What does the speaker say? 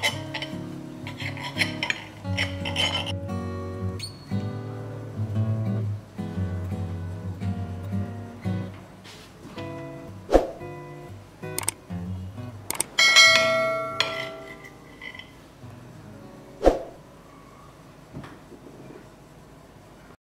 you